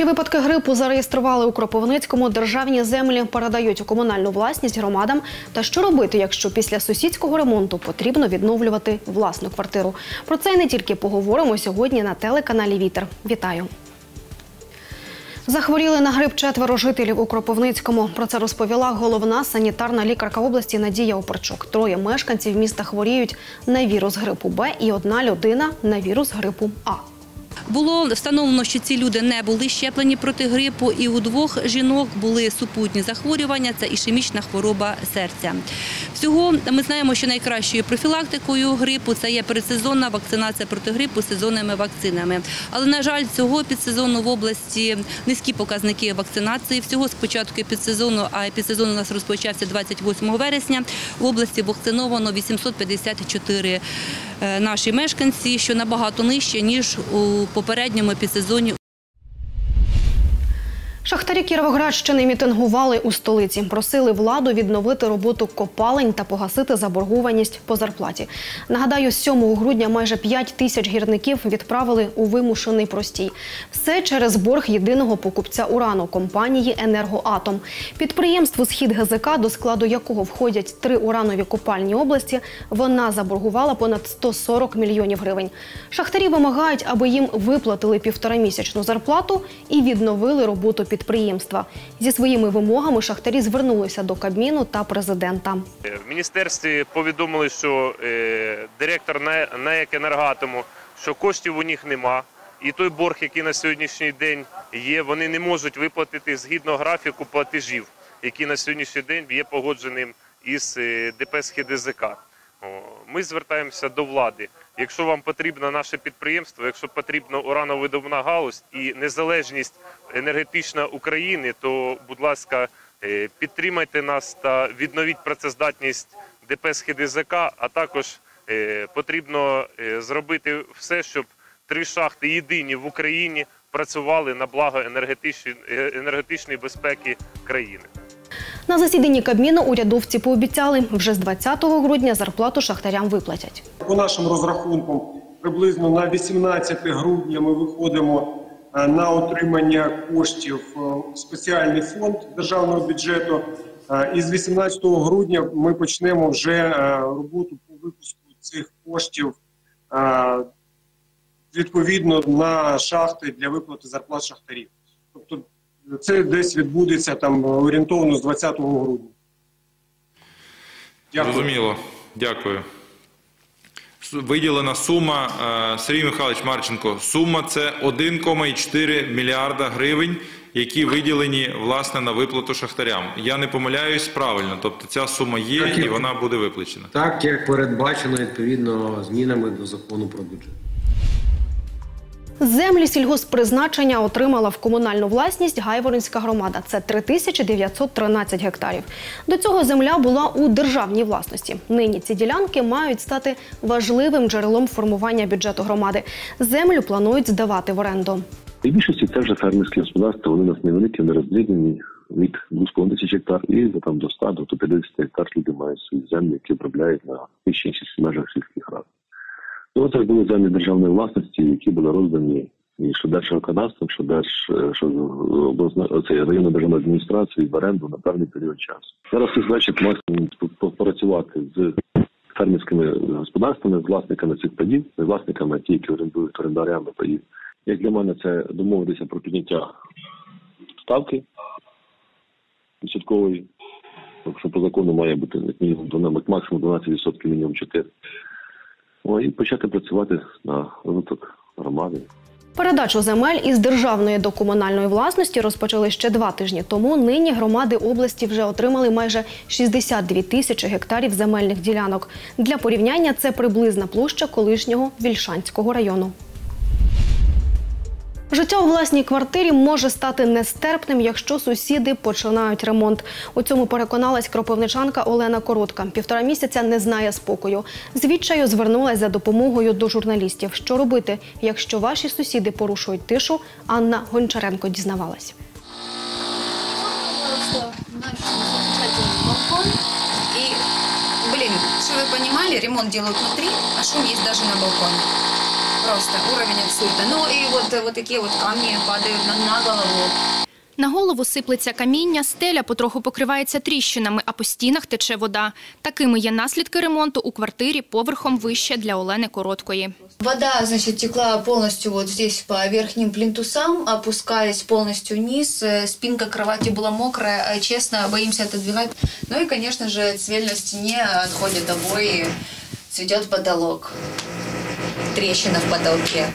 Перші випадки грипу зареєстрували у Кропивницькому. Державні землі передають у комунальну власність громадам. Та що робити, якщо після сусідського ремонту потрібно відновлювати власну квартиру? Про це не тільки поговоримо сьогодні на телеканалі Вітер. Вітаю! Захворіли на грип четверо жителів у Кропивницькому. Про це розповіла головна санітарна лікарка області Надія Опарчук. Троє мешканців міста хворіють на вірус грипу Б і одна людина на вірус грипу А. Було встановлено, що ці люди не були щеплені проти грипу, і у двох жінок були супутні захворювання це ішемічна хвороба серця. Всього ми знаємо, що найкращою профілактикою грипу це є передсезонна вакцинація проти грипу сезонними вакцинами. Але, на жаль, цього підсезону в області низькі показники вакцинації. Всього з початку підсезону, а підсезон у нас розпочався 28 вересня. В області вакциновано 854 е, наші мешканці, що набагато нижче, ніж у попередньому підсезоні Шахтарі Кіровоградщини мітингували у столиці. Просили владу відновити роботу копалень та погасити заборгованість по зарплаті. Нагадаю, 7 грудня майже 5 тисяч гірників відправили у вимушений простій. Все через борг єдиного покупця урану компанії «Енергоатом». Підприємству «Схід ГЗК», до складу якого входять три уранові копальні області, вона заборгувала понад 140 мільйонів гривень. Шахтарі вимагають, аби їм виплатили півторамісячну зарплату і відновили роботу підприємства. Зі своїми вимогами шахтарі звернулися до Кабміну та президента. В міністерстві повідомили, що е, директор НАЕ- НАЕК «Енергоатому», що коштів у них нема. І той борг, який на сьогоднішній день є, вони не можуть виплатити згідно графіку платежів, який на сьогоднішній день є погодженим із е, ДП «Східзк». Ми звертаємося до влади. Якщо вам потрібно наше підприємство, якщо потрібна урановидобувна галузь і незалежність енергетична України, то, будь ласка, е, підтримайте нас та відновіть працездатність ДП «Східзк», а також е, потрібно е, зробити все, щоб три шахти єдині в Україні працювали на благо енергетичної, енергетичної безпеки країни. На засіданні Кабміну урядовці пообіцяли, вже з 20 грудня зарплату шахтарям виплатять. По нашим розрахункам, приблизно на 18 грудня ми виходимо е, на отримання коштів е, в спеціальний фонд державного бюджету. Е, І з 18 грудня ми почнемо вже роботу по випуску цих коштів відповідно на шахти для виплати зарплат шахтарів. Тобто це десь відбудеться там орієнтовно з 20 грудня. Дякую. Зрозуміло. Дякую. Виділена сума, е, Сергій Михайлович Марченко, сума це 1,4 мільярда гривень, які виділені власне на виплату шахтарям. Я не помиляюсь правильно, тобто ця сума є Так, і вона буде виплачена. Так, як передбачено відповідно змінами до закону про бюджет. Землі сільгосппризначення отримала в комунальну власність Гайворонська громада. Це 3913 гектарів. До цього земля була у державній власності. Нині ці ділянки мають стати важливим джерелом формування бюджету громади. Землю планують здавати в оренду. В більшості це вже фермерські господарства, вони у нас невеликі, не роздрібнені від 2,5 тисяч гектар і там до 100 до 150 гектар люди мають свої землі, які обробляють на інших межах сільських рад. Ну, це були землі державної власності, які були роздані і що Держгеокадастром, що Держ, е, що обласна- районна державна адміністрація в оренду на певний період часу. Зараз ці значить максимум попрацювати з фермерськими господарствами, з власниками цих паїв, з власниками, ті, які орендують орендарями паїв. Як для мене, це домовитися про підняття ставки відсоткової, що по закону має бути як мінімум максимум 12%, мінімум 4%. О, і почати працювати на розвиток громади. Передачу земель із державної до комунальної власності розпочали ще два тижні тому. Нині громади області вже отримали майже 62 тисячі гектарів земельних ділянок. Для порівняння це приблизна площа колишнього Вільшанського району. Життя у власній квартирі може стати нестерпним, якщо сусіди починають ремонт. У цьому переконалась кропивничанка Олена Коротка. Півтора місяця не знає спокою. З відчаю звернулась за допомогою до журналістів. Що робити, якщо ваші сусіди порушують тишу? Анна Гончаренко дізнавалась. И, блин, что вы понимали, ремонт делают внутри, а шум есть даже на балконе просто уровень инсульта. Ну и вот, э, вот такие вот камни падают на, на голову. На голову сиплеться каміння, стеля потроху покривається тріщинами, а по стінах тече вода. Такими є наслідки ремонту у квартирі поверхом вище для Олени Короткої. Вода, значит, текла полностью вот здесь по верхним плинтусам, опускаясь полностью вниз. Э, Спинка кровати была мокрая, э, честно, боимся отодвигать. Ну и, конечно же, цвель на стене отходит обои, цветет потолок. Трещина в потолке.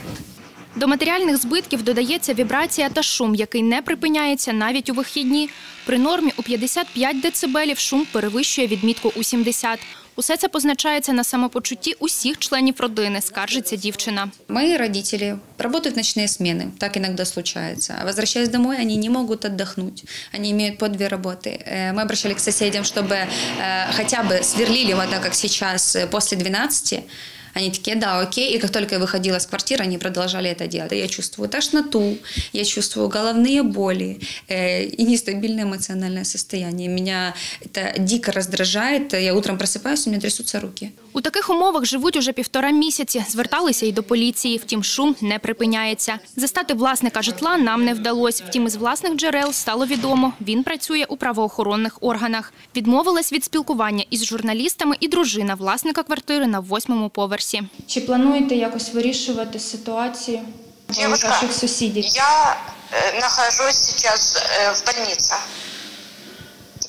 До матеріальних збитків додається вібрація та шум, який не припиняється навіть у вихідні. При нормі у 55 децибелів шум перевищує відмітку у 70. Усе це позначається на самопочутті усіх членів родини, скаржиться дівчина. Мои родители работают ночные смены, так иногда случается. А Возвращаясь домой, они не могут отдохнуть. Они имеют по две работы. Э, Мы обращались к соседям, чтобы э, хотя бы сверлили вот так, как сейчас, э, после 12. Они такие, да, окей. И как только я выходила с квартиры, они продолжали это делать. Я чувствую тошноту, я чувствую головные боли э, и нестабильное эмоциональное состояние. Меня это дико раздражает. Я утром просыпаюсь, у меня трясутся руки. У таких умовах живуть уже півтора місяці. Зверталися й до поліції, втім шум не припиняється. Застати власника житла нам не вдалося. Втім, із власних джерел стало відомо, він працює у правоохоронних органах. Відмовилась від спілкування із журналістами і дружина власника квартири на восьмому поверсі. Чи плануєте якось вирішувати ситуацію Девушка, ваших сусідів? я э, нахожусь сейчас э, в больнице.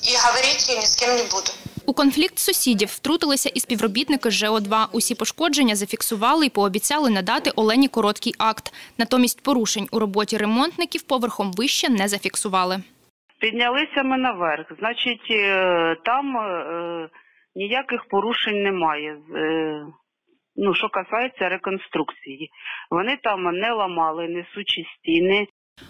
И говорить я ни с кем не буду. У конфлікт сусідів втрутилися і співробітники ЖО-2. Усі пошкодження зафіксували і пообіцяли надати Олені короткий акт. Натомість порушень у роботі ремонтників поверхом вище не зафіксували. Піднялися ми наверх. Значить, е, там е, ніяких порушень немає. Е, Ну, що касається реконструкції. Вони там не ламали несучі стіни.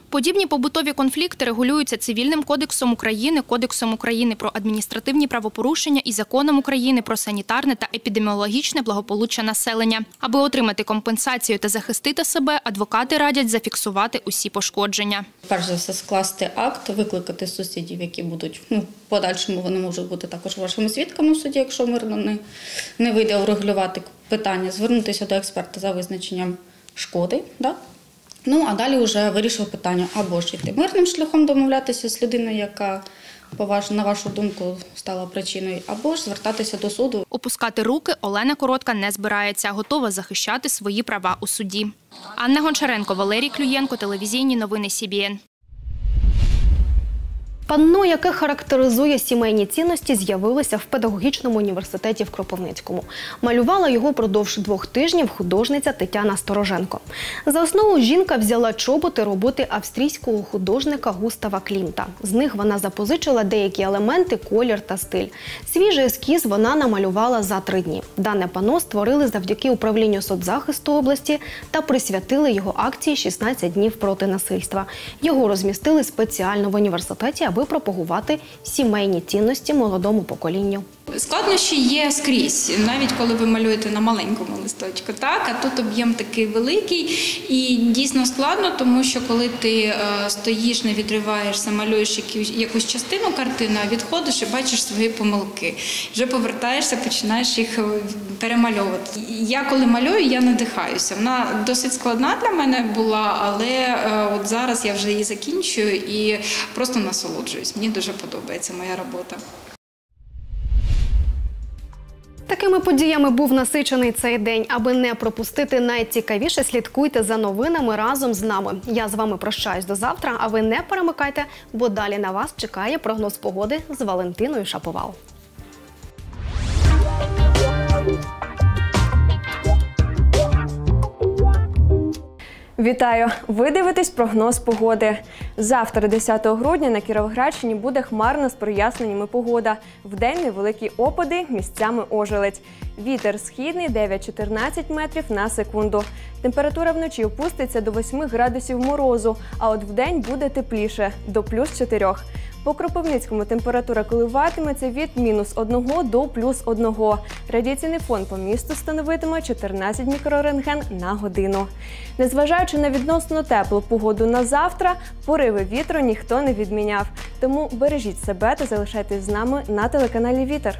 Подібні побутові конфлікти регулюються Цивільним кодексом України, Кодексом України про адміністративні правопорушення і Законом України про санітарне та епідеміологічне благополуччя населення. Аби отримати компенсацію та захистити себе, адвокати радять зафіксувати усі пошкодження. Перш за все скласти акт, викликати сусідів, які будуть ну, подальшому вони можуть бути також вашими свідками в суді, якщо мирно не, не вийде урегулювати питання, звернутися до експерта за визначенням шкоди. Да? Ну а далі вже вирішив питання або ж йти мирним шляхом домовлятися з людиною, яка на вашу думку стала причиною, або ж звертатися до суду. Опускати руки Олена Коротка не збирається, готова захищати свої права у суді. Анна Гончаренко, Валерій Клюєнко, телевізійні новини СІБІН. Панно, яке характеризує сімейні цінності, з'явилося в педагогічному університеті в Кропивницькому. Малювала його впродовж двох тижнів художниця Тетяна Стороженко. За основу жінка взяла чоботи роботи австрійського художника Густава Клімта. З них вона запозичила деякі елементи, колір та стиль. Свіжий ескіз вона намалювала за три дні. Дане панно створили завдяки управлінню соцзахисту області та присвятили його акції «16 днів проти насильства. Його розмістили спеціально в університеті, аби пропагувати сімейні цінності молодому поколінню. Складнощі є скрізь, навіть коли ви малюєте на маленькому листочку, так а тут об'єм такий великий і дійсно складно, тому що коли ти е, стоїш, не відриваєшся, малюєш якусь, частину картини, а відходиш і бачиш свої помилки. Вже повертаєшся, починаєш їх е, перемальовувати. Я коли малюю, я надихаюся. Вона досить складна для мене була, але е, от зараз я вже її закінчую і просто насолоджуюсь. Мені дуже подобається моя робота. Такими подіями був насичений цей день. Аби не пропустити найцікавіше, слідкуйте за новинами разом з нами. Я з вами прощаюсь до завтра. А ви не перемикайте, бо далі на вас чекає прогноз погоди з Валентиною Шаповал. Вітаю! Ви дивитесь прогноз погоди. Завтра, 10 грудня, на Кіровоградщині буде хмарно з проясненнями погода. Вдень невеликі опади, місцями ожеледь. Вітер східний 9-14 метрів на секунду. Температура вночі опуститься до 8 градусів морозу, а от вдень буде тепліше до плюс 4. По Кропивницькому температура коливатиметься від мінус 1 до плюс 1. Радіаційний фон по місту становитиме 14 мікрорентген на годину. Незважаючи на відносно теплу погоду на завтра, пориви вітру ніхто не відміняв. Тому бережіть себе та залишайтесь з нами на телеканалі Вітер.